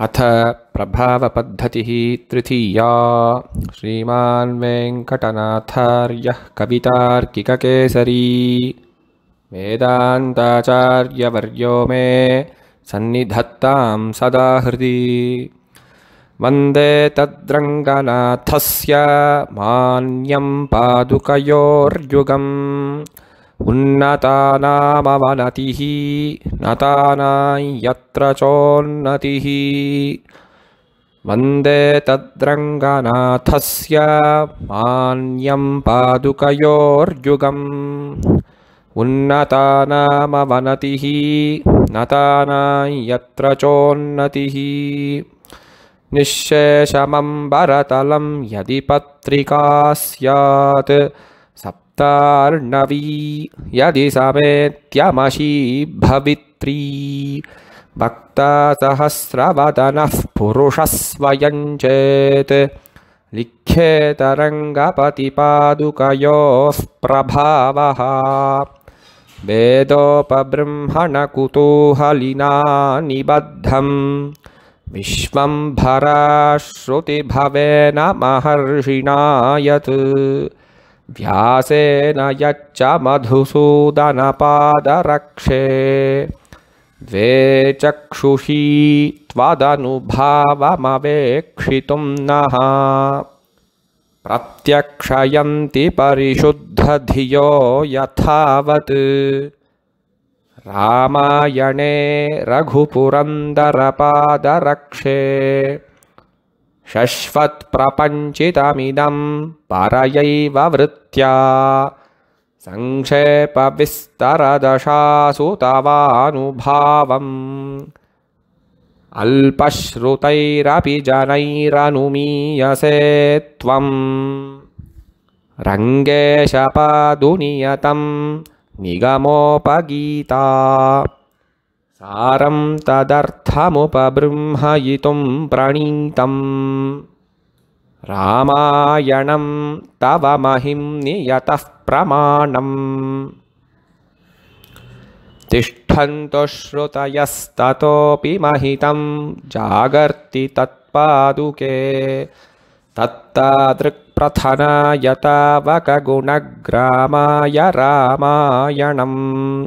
अथ प्रभावपद्धतिः तृतीया। श्रीमान् वेङ्कटनाथार्यः कवितार्किककेसरी। वेदान्ताचार्यवर्यो मे सन्निधत्तां सदा हृदि। वन्दे तद्रङ्गनाथस्य मान्यं पादुकयोर्युगम् उन्नतानामवनतिः नतानां यत्र चोन्नतिः। वन्दे तद्रङ्गनाथस्य मान्यं पादुकयोर्युगम्। उन्नतानामवनतिः नतानां यत्र चोन्नतिः। निःशेषमम्बरतलं यदि पत्रिका स्यात् सप्तार्णवी यदि समेत्यमशी भवित्री। भक्ता सहस्रवदनः पुरुषः स्वयं चेत्। लिख्येतरङ्गपतिपादुकयोः प्रभावः। वेदोपबृंहणकुतूहलिना निबद्धम्। विश्वम्भराश्रुतिभवेन महर्षिणा यत् व्यासेन यच्च मधुसूदनपादरक्षे। द्वे चक्षुषी त्वदनुभावमवेक्षितुं नः। प्रत्यक्षयन्ति परिशुद्धधियो यथावत्। रामायणे रघुपुरन्दरपादरक्षे शश्वत्प्रपञ्चितमिदं परयैव वृत्त्या सङ्क्षेपविस्तरदशासु तवानुभावम्। अल्पश्रुतैरपि जनैरनुमीयसे त्वम्। रङ्गेशपादुनियतं निगमोपगीता सारं तदर्थमुपबृंहयितुं प्रणीतम्। रामायणं तव महिं नियतः प्रमाणम्। तिष्ठन्तु श्रुतयस्ततोऽपि महितं जागर्ति तत्पादुके। तत्तादृक्प्रथनायतावकगुणग्रामाय रामायणम्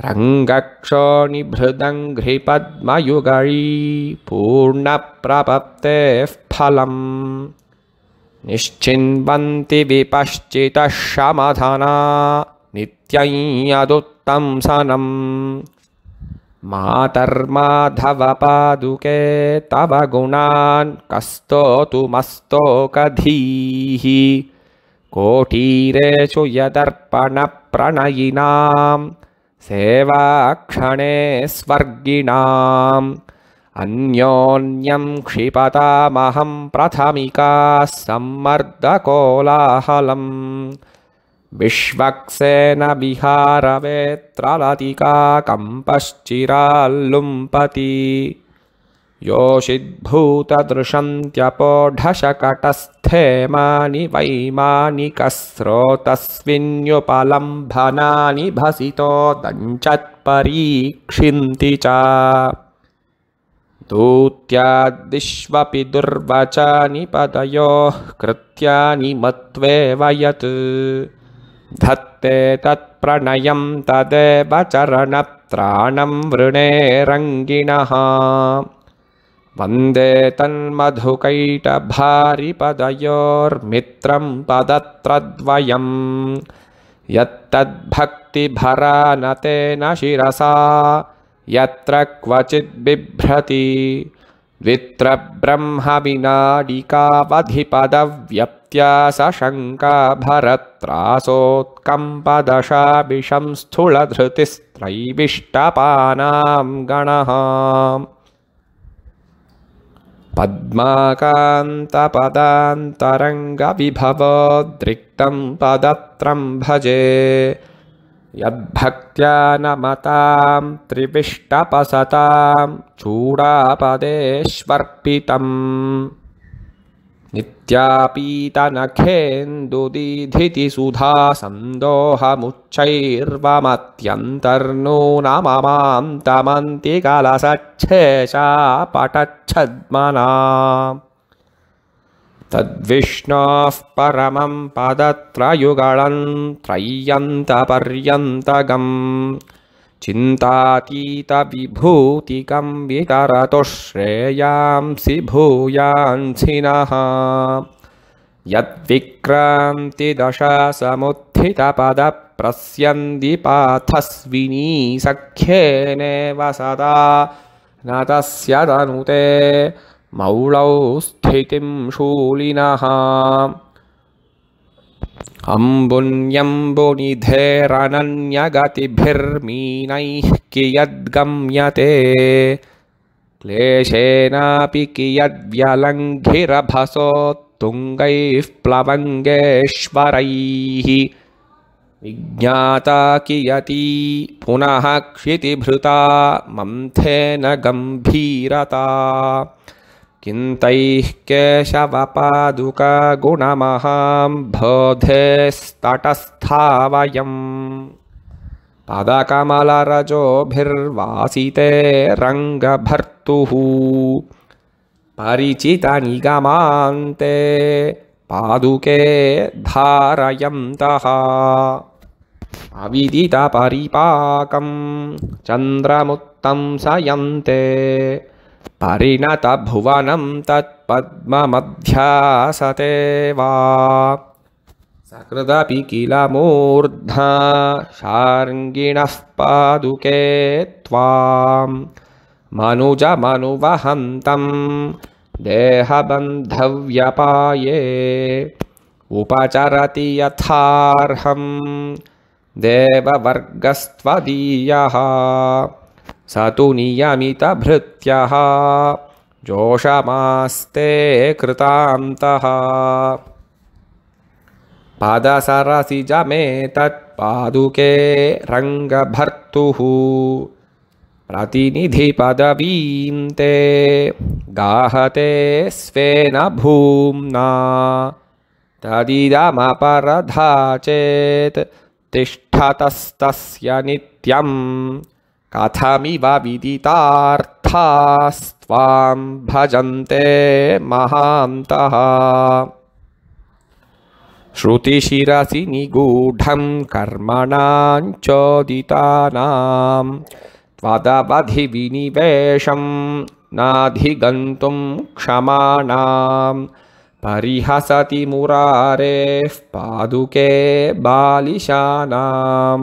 रङ्गक्षोणिभृदङ्घ्रिपद्मयुगळी पूर्णप्रपत्तेः फलम्। निश्चिन्वन्ति विपश्चितः शमधना नित्यं यदुत्तं सनम्। मातर्माधवपादुके तव गुणान् कस्तोतुमस्तोकधीः कोटीरेषु यदर्पणप्रणयिनाम् सेवाक्षणे स्वर्गिणाम्। अन्योन्यं क्षिपतामहं प्रथमिकाः सम्मर्दकोलाहलम्। विश्वक्सेनविहारवेत्रलतिका कम्पश्चिराल्लुम्पति योषिद्भूतदृशन्त्यपोढशकटस्थेमानि वैमानिकस्रोतस्विन्युपलम्भनानि भसितो दञ्चत्परीक्षिन्ति च। दूत्याद्विश्वपि दुर्वचानि पदयोः कृत्यानि मत्वेव यत्। धत्ते तत्प्रणयं तदेव चरणत्राणं वृणे रङ्गिणः वन्दे तन्मधुकैटभारिपदयोर्मित्रं पदत्रद्वयं यत्तद्भक्तिभरानतेन शिरसा यत्र क्वचिद्बिभ्रति द्वित्रब्रह्मविनाडिकावधिपदव्यप्त्या सशङ्का भरत्रासोत्कम्पदशाभिषं स्थूलधृतिस्त्रैविष्टपानां गणः पद्माकान्तपदान्तरङ्गविभवद्रिक्तं पदत्रं भजे। यद्भक्त्या नमतां त्रिविष्टपसतां चूडापदेष्वर्पितम् नित्यापीतनखेन्दुदीधितिसुधा सन्दोहमुच्चैर्वमत्यन्तर्नूनममां तमन्तिकलसच्छेषा पटच्छद्मना तद्विष्णोः परमं पदत्रयुगलं त्रय्यन्तपर्यन्तगम् चिन्तातीतविभूतिकं वितरतु श्रेयांसि भूयांसि नः यद्विक्रान्तिदशासमुत्थितपदप्रस्यन्दिपाथस्विनी सख्येनेव सदा न तस्य तनुते मौळौ स्थितिं शूलिनः अम्बुन्यम्बुनिधेरनन्यगतिभिर्मीनैः कियद्गम्यते। क्लेशेनापि कियद्व्यलङ्घिरभसोत्तुङ्गैः प्लवङ्गेश्वरैः। विज्ञाता कियती पुनः क्षितिभृता मन्थेन गम्भीरता किन्तैः केशवपादुकगुणमहां बोधेस्तटस्था वयम्। पदकमलरजोभिर्वासिते रङ्गभर्तुः। परिचितनिगमान्ते पादुके धारयन्तः। अविदितपरिपाकं चन्द्रमुत्तंसयन्ते परिणतभुवनं तत्पद्ममध्यासते वा। सकृदपि किल मूर्ध्ना शार्ङ्गिणः पादुके त्वां मनुजमनुवहन्तं देहबन्धव्यपाये। उपचरति यथार्हं देववर्गस्त्वदीयः स तु नियमितभृत्यः। जोषमास्ते कृतान्तः। पदसरसिजमेतत्पादुके रङ्गभर्तुः। प्रतिनिधिपदवीं ते गाहते स्वेन भूम्ना। तदिदमपरधा चेत् तिष्ठतस्तस्य नित्यं कथमिव विदितार्थास्त्वां भजन्ते महान्तः। श्रुतिशिरसि निगूढं कर्मणाञ्चोदितानां त्वदवधिविनिवेशं नाधिगन्तुं क्षमाणां परिहसति मुरारेः पादुके बालिशानां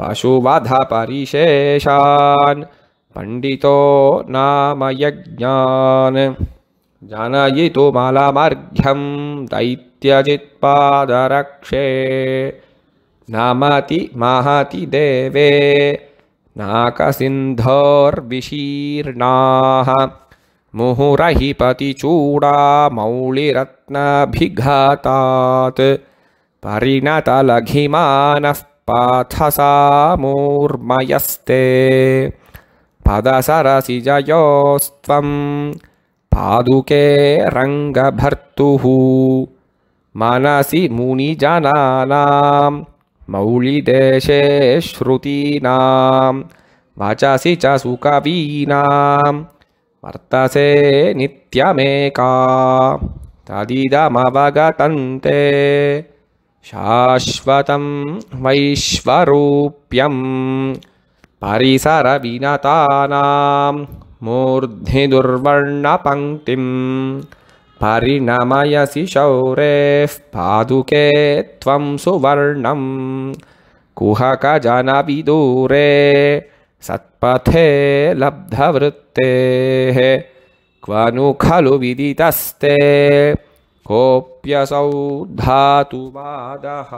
पशुवधपरिशेषान् पण्डितो नाम यज्ञान् जनयितुमलमर्घ्यं दैत्यजित्पादरक्षे। नमति महति देवे नाकसिन्धोर्विशीर्णाः मुहुरहिपतिचूडामौळिरत्नाभिघातात् परिणतलघिमानः पाथसा मूर्मयस्ते पदसरसिजयोस्त्वं पादुके रङ्गभर्तुः। मनसि मुनिजनानां मौलिदेशे श्रुतीनां वचसि च सुकवीनां वर्तसे नित्यमेका। तदिदमवगतन्ते शाश्वतं वैश्वरूप्यं परिसरविनतानां मूर्ध्नि दुर्वर्णपङ्क्तिं परिणमयसि शौरेः पादुके त्वं सुवर्णं कुहकजनविदूरे सत्पथे लब्धवृत्तेः क्व नु खलु विदितस्ते कोऽप्यसौ धातुवादः